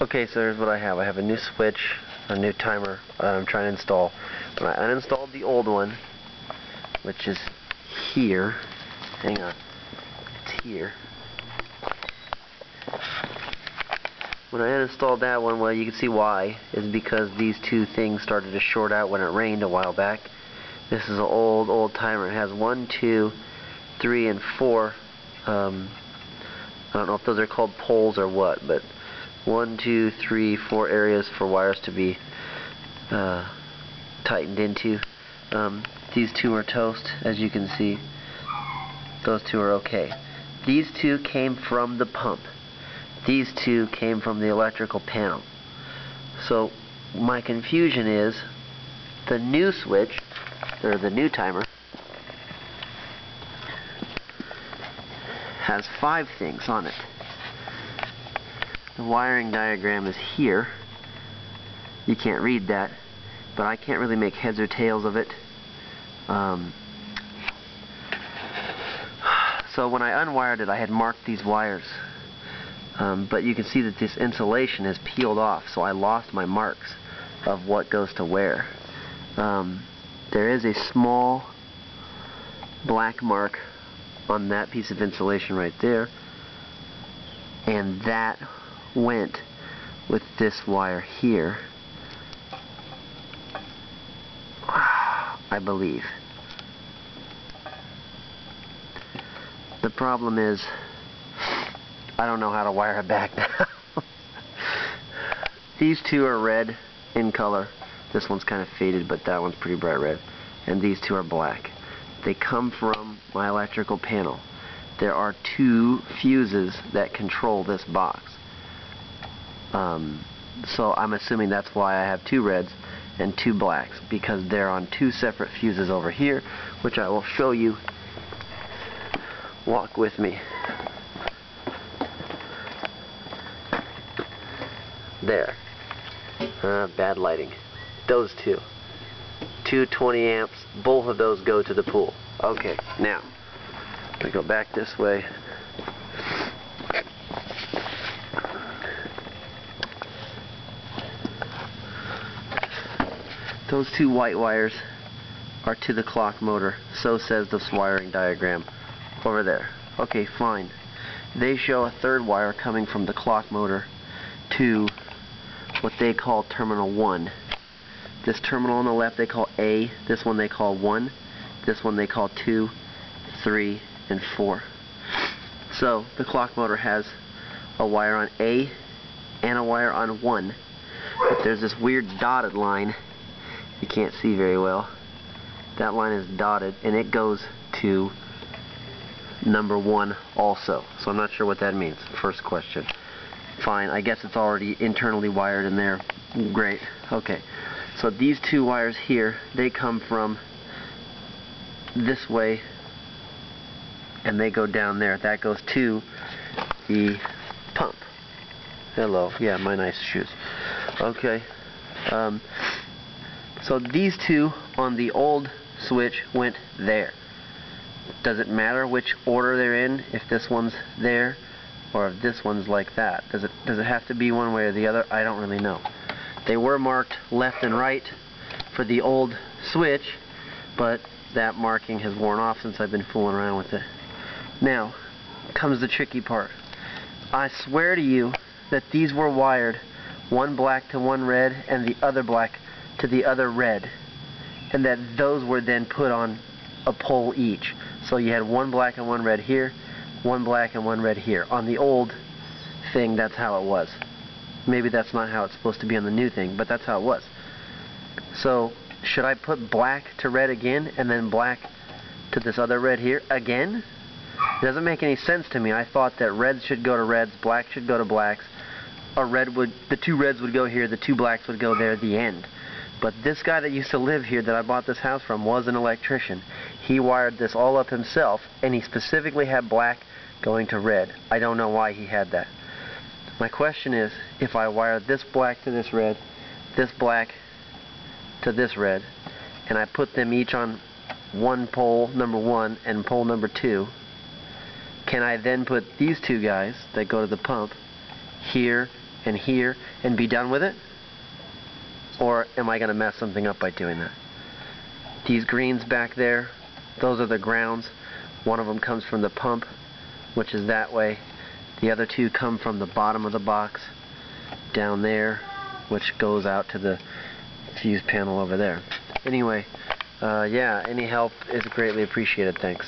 Okay, so here's what I have. I have a new switch, a new timer that I'm trying to install. When I uninstalled the old one, which is here, hang on, it's here. When I uninstalled that one, well, you can see why, is because these two things started to short out when it rained a while back. This is an old, old timer. It has one, two, three, and four, um, I don't know if those are called poles or what, but one, two, three, four areas for wires to be uh, tightened into. Um, these two are toast, as you can see. Those two are okay. These two came from the pump. These two came from the electrical panel. So my confusion is the new switch, or the new timer, has five things on it. The wiring diagram is here. You can't read that, but I can't really make heads or tails of it. Um, so when I unwired it, I had marked these wires. Um, but you can see that this insulation is peeled off, so I lost my marks of what goes to where. Um, there is a small black mark on that piece of insulation right there, and that went with this wire here. I believe. The problem is I don't know how to wire it back now. these two are red in color. This one's kind of faded, but that one's pretty bright red. And these two are black. They come from my electrical panel. There are two fuses that control this box. Um, so I'm assuming that's why I have two reds and two blacks because they're on two separate fuses over here which I will show you. Walk with me. There. Uh, bad lighting. Those two. 220 amps. Both of those go to the pool. Okay now we go back this way Those two white wires are to the clock motor. So says this wiring diagram over there. Okay, fine. They show a third wire coming from the clock motor to what they call terminal 1. This terminal on the left they call A, this one they call 1, this one they call 2, 3, and 4. So the clock motor has a wire on A and a wire on 1. But there's this weird dotted line you can't see very well. That line is dotted and it goes to number one also. So I'm not sure what that means. First question. Fine, I guess it's already internally wired in there. Great. Okay. So these two wires here, they come from this way and they go down there. That goes to the pump. Hello. Yeah, my nice shoes. Okay. Um, so these two on the old switch went there. Does it matter which order they're in if this one's there or if this one's like that? Does it does it have to be one way or the other? I don't really know. They were marked left and right for the old switch, but that marking has worn off since I've been fooling around with it. Now, comes the tricky part. I swear to you that these were wired one black to one red and the other black to the other red and that those were then put on a pole each. So you had one black and one red here, one black and one red here. On the old thing, that's how it was. Maybe that's not how it's supposed to be on the new thing, but that's how it was. So should I put black to red again and then black to this other red here again? It doesn't make any sense to me. I thought that reds should go to reds, black should go to blacks. A red would, the two reds would go here, the two blacks would go there, the end. But this guy that used to live here that I bought this house from was an electrician. He wired this all up himself, and he specifically had black going to red. I don't know why he had that. My question is, if I wire this black to this red, this black to this red, and I put them each on one pole number one and pole number two, can I then put these two guys that go to the pump here and here and be done with it? Or am I going to mess something up by doing that? These greens back there, those are the grounds. One of them comes from the pump, which is that way. The other two come from the bottom of the box down there, which goes out to the fuse panel over there. Anyway, uh, yeah, any help is greatly appreciated. Thanks.